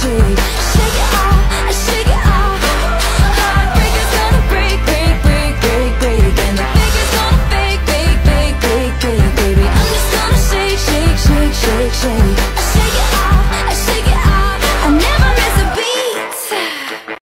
shake, shake